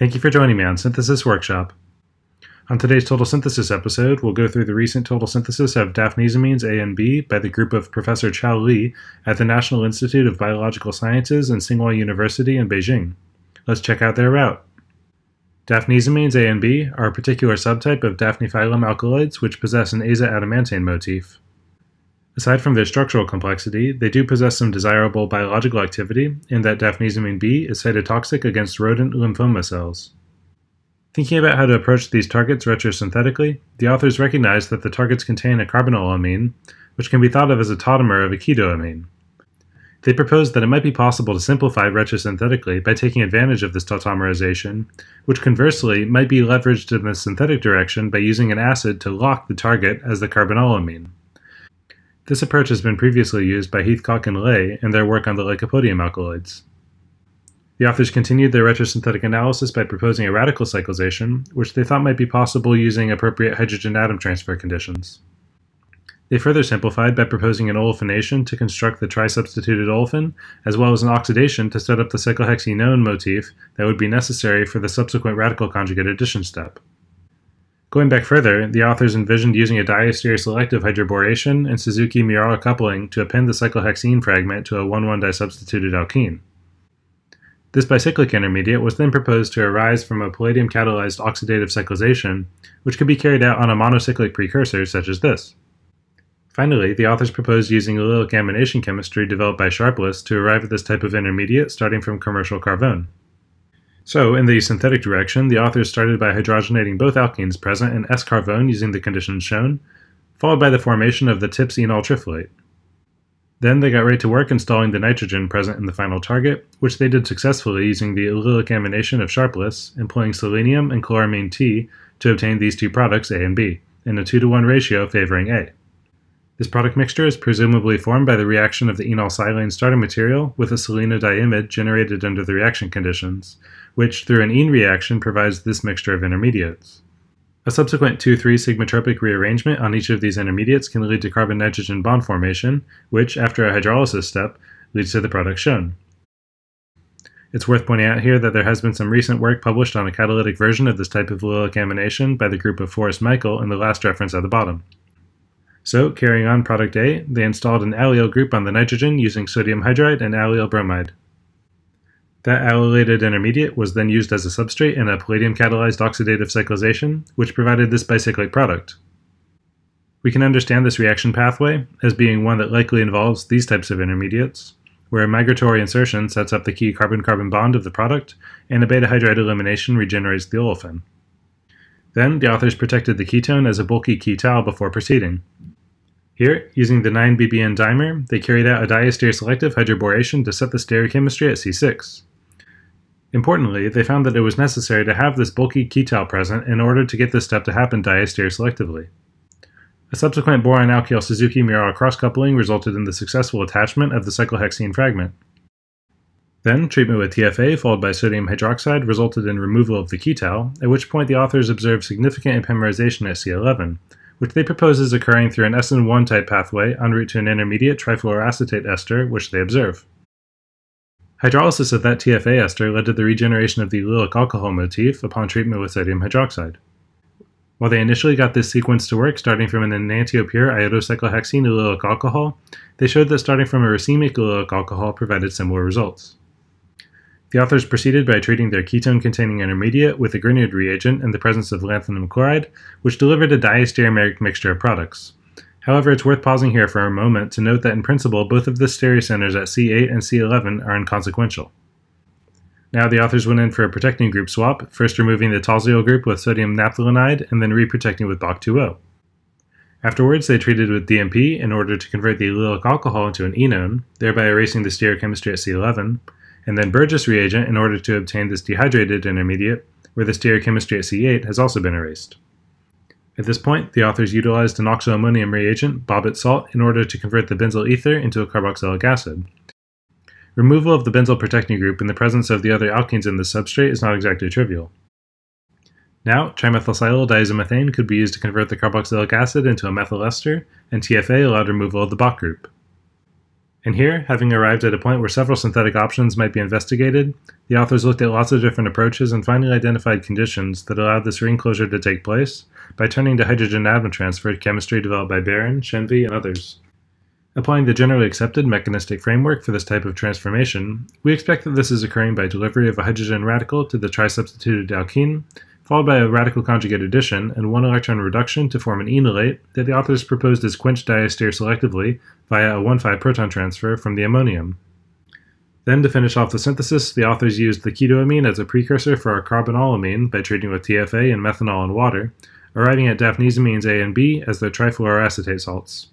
Thank you for joining me on Synthesis Workshop. On today's Total Synthesis episode, we'll go through the recent total synthesis of daphnezomines A and B by the group of Professor Chao Li at the National Institute of Biological Sciences and Tsinghua University in Beijing. Let's check out their route. Daphnezomines A and B are a particular subtype of Daphniphyllum alkaloids which possess an aza-adamantane motif. Aside from their structural complexity, they do possess some desirable biological activity in that daphnezomine B is cytotoxic against rodent lymphoma cells. Thinking about how to approach these targets retrosynthetically, the authors recognize that the targets contain a carbinolamine, which can be thought of as a tautomer of a ketoamine. They propose that it might be possible to simplify retrosynthetically by taking advantage of this tautomerization, which conversely might be leveraged in the synthetic direction by using an acid to lock the target as the carbinolamine. This approach has been previously used by Heathcock and Ley in their work on the lycopodium alkaloids. The authors continued their retrosynthetic analysis by proposing a radical cyclization, which they thought might be possible using appropriate hydrogen atom transfer conditions. They further simplified by proposing an olefination to construct the trisubstituted olefin, as well as an oxidation to set up the cyclohexenone motif that would be necessary for the subsequent radical conjugate addition step. Going back further, the authors envisioned using a diastereoselective hydroboration and Suzuki-Miyaura coupling to append the cyclohexene fragment to a 1,1 disubstituted alkene. This bicyclic intermediate was then proposed to arise from a palladium catalyzed oxidative cyclization, which could be carried out on a monocyclic precursor such as this. Finally, the authors proposed using allylic amination chemistry developed by Sharpless to arrive at this type of intermediate starting from commercial carvone. So, in the synthetic direction, the authors started by hydrogenating both alkenes present in S-carvone using the conditions shown, followed by the formation of the TIPS enol triflate. Then they got right to work installing the nitrogen present in the final target, which they did successfully using the allylic amination of Sharpless, employing selenium and chloramine T to obtain these two products A and B, in a 2 to 1 ratio favoring A. This product mixture is presumably formed by the reaction of the enol silane starting material with a selenodiimide generated under the reaction conditions, which through an ene reaction provides this mixture of intermediates. A subsequent 2-3 sigmatropic rearrangement on each of these intermediates can lead to carbon-nitrogen bond formation, which, after a hydrolysis step, leads to the product shown. It's worth pointing out here that there has been some recent work published on a catalytic version of this type of allylic amination by the group of Forrest Michael in the last reference at the bottom. So, carrying on product A, they installed an allyl group on the nitrogen using sodium hydride and allyl bromide. That allylated intermediate was then used as a substrate in a palladium catalyzed oxidative cyclization, which provided this bicyclic product. We can understand this reaction pathway as being one that likely involves these types of intermediates, where a migratory insertion sets up the key carbon-carbon bond of the product, and a beta hydride elimination regenerates the olefin. Then, the authors protected the ketone as a bulky ketal before proceeding. Here, using the 9-BBN dimer, they carried out a diastereoselective hydroboration to set the stereochemistry at C6. Importantly, they found that it was necessary to have this bulky ketal present in order to get this step to happen diastereoselectively. A subsequent boron alkyl Suzuki Miyaura cross coupling resulted in the successful attachment of the cyclohexene fragment. Then, treatment with TFA followed by sodium hydroxide resulted in removal of the ketal, at which point the authors observed significant epimerization at C11, which they propose is occurring through an SN1 type pathway en route to an intermediate trifluoroacetate ester, which they observe. Hydrolysis of that TFA ester led to the regeneration of the allylic alcohol motif upon treatment with sodium hydroxide. While they initially got this sequence to work starting from an enantiopure iodocyclohexene allylic alcohol, they showed that starting from a racemic allylic alcohol provided similar results. The authors proceeded by treating their ketone-containing intermediate with a Grignard reagent in the presence of lanthanum chloride, which delivered a diastereomeric mixture of products. However, it's worth pausing here for a moment to note that in principle, both of the stereocenters at C8 and C11 are inconsequential. Now the authors went in for a protecting group swap, first removing the tolusyl group with sodium naphthalenide and then reprotecting with BOC2O. Afterwards, they treated with DMP in order to convert the allylic alcohol into an enone, thereby erasing the stereochemistry at C11, and then Burgess reagent in order to obtain this dehydrated intermediate, where the stereochemistry at C8 has also been erased. At this point, the authors utilized an oxoammonium reagent, Bobbitt salt, in order to convert the benzyl ether into a carboxylic acid. Removal of the benzyl protecting group in the presence of the other alkenes in the substrate is not exactly trivial. Now, trimethylsilyl could be used to convert the carboxylic acid into a methyl ester, and TFA allowed removal of the Boc group. And here, having arrived at a point where several synthetic options might be investigated, the authors looked at lots of different approaches and finally identified conditions that allowed this ring closure to take place by turning to hydrogen atom transfer chemistry developed by Baran, Shenvi, and others. Applying the generally accepted mechanistic framework for this type of transformation, we expect that this is occurring by delivery of a hydrogen radical to the trisubstituted alkene, followed by a radical conjugate addition and one electron reduction to form an enolate that the authors proposed as quenched diastereomers selectively via a 1,5 proton transfer from the ammonium. Then, to finish off the synthesis, the authors used the ketoamine as a precursor for a carbinolamine by treating with TFA and methanol and water, arriving at daphnezomines A and B as their trifluoroacetate salts.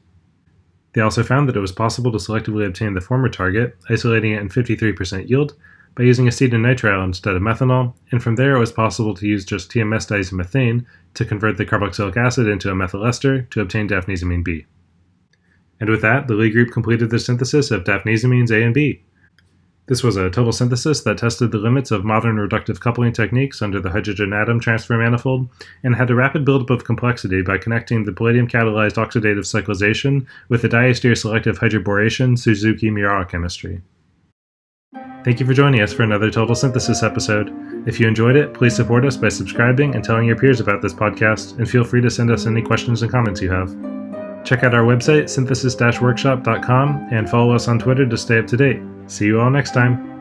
They also found that it was possible to selectively obtain the former target, isolating it in 53% yield, by using acetonitrile instead of methanol, and from there it was possible to use just TMS diazomethane to convert the carboxylic acid into a methyl ester to obtain daphnezomine B. And with that, the Li group completed the synthesis of daphnezomines A and B. This was a total synthesis that tested the limits of modern reductive coupling techniques under the hydrogen atom transfer manifold and had a rapid buildup of complexity by connecting the palladium catalyzed oxidative cyclization with the diaster selective hydroboration Suzuki Miyaura chemistry. Thank you for joining us for another Total Synthesis episode. If you enjoyed it, please support us by subscribing and telling your peers about this podcast, and feel free to send us any questions and comments you have. Check out our website, synthesis workshop.com, and follow us on Twitter to stay up to date. See you all next time.